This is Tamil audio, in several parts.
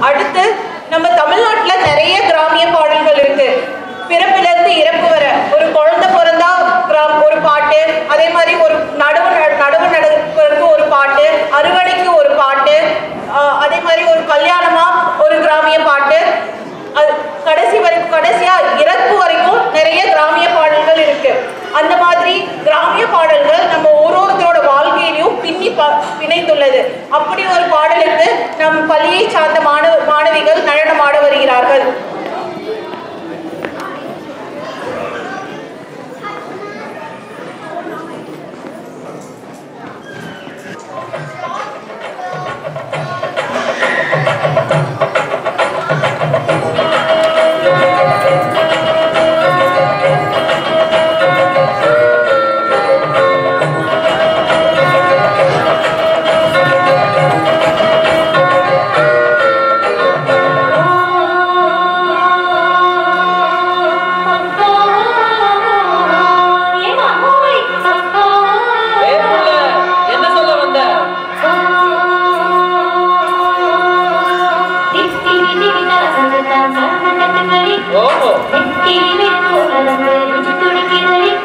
அடுத்து நம்ம தமிழ்நாட்டுல நிறைய கிராமிய பாடல்கள் இருக்கு. பிறப்பிலிருந்து இறப்பு வர. ஒரு குழந்தை பிறந்தா கிராம் ஒரு பாட்டு. அதே மாதிரி ஒரு நடவு நட- நடவு நடப்பதற்கு ஒரு பாட்டு அறுவடைக்கு ஒரு பாட்டு அதே மாதிரி ஒரு கல்யாணமா ஒரு கிராமிய பாட்டு. அது கடைசி வரைக்கும் கடைசியா இறப்பு வரைக்கும் நிறைய கிராமிய பாடல்கள் இருக்கு அந்த மாதிரி கிராமிய பாடல்கள் நம்ம ஒரு ஒருத்தரோட வாழ்க்கையிலையும் பின்னி ப- பிணைந்துள்ளது அப்படி ஒரு பாடலுக்கு நம் பள்ளியை சார்ந்த மாணவ மாணவிகள் நடனமாட வருகிறார்கள்.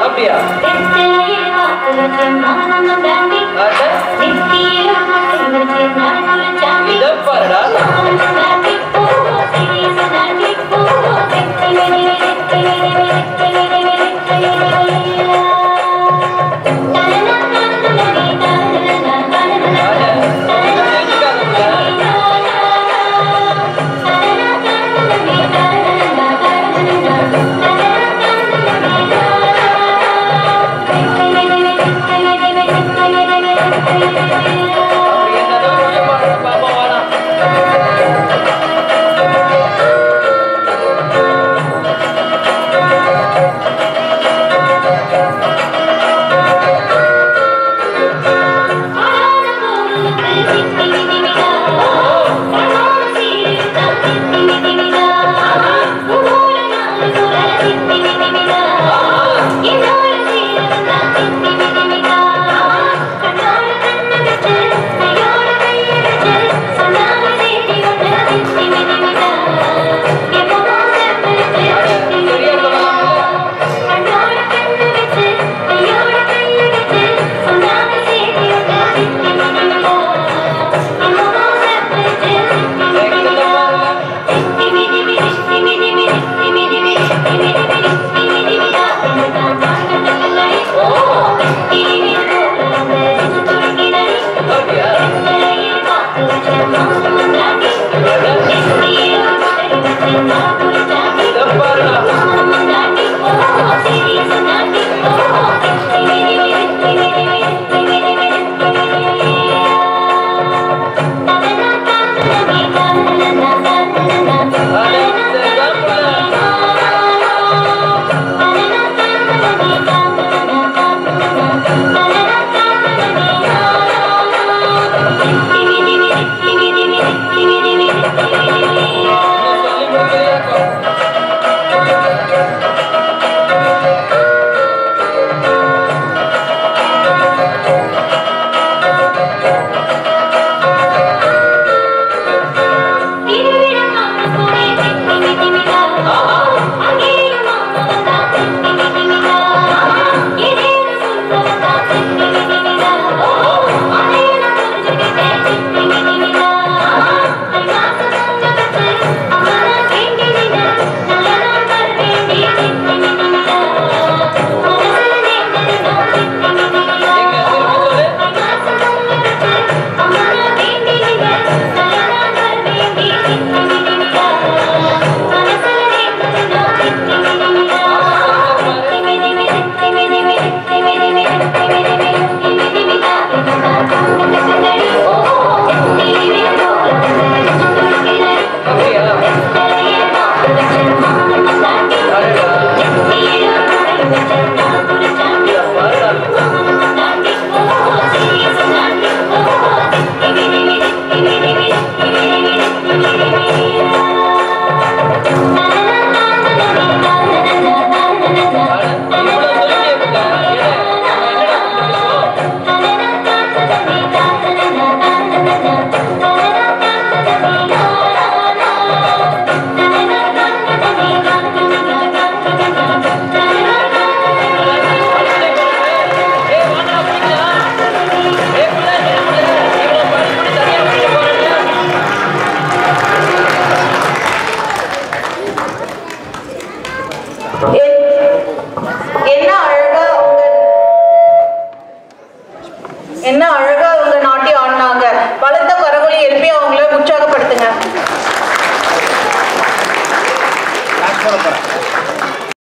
அப்படியா அட, என்ன அழகா அவங்க நாட்டி ஆடினாங்க. பலத்த கரவொலி எழுப்பி அவங்கள உற்சாகப்படுத்துங்க.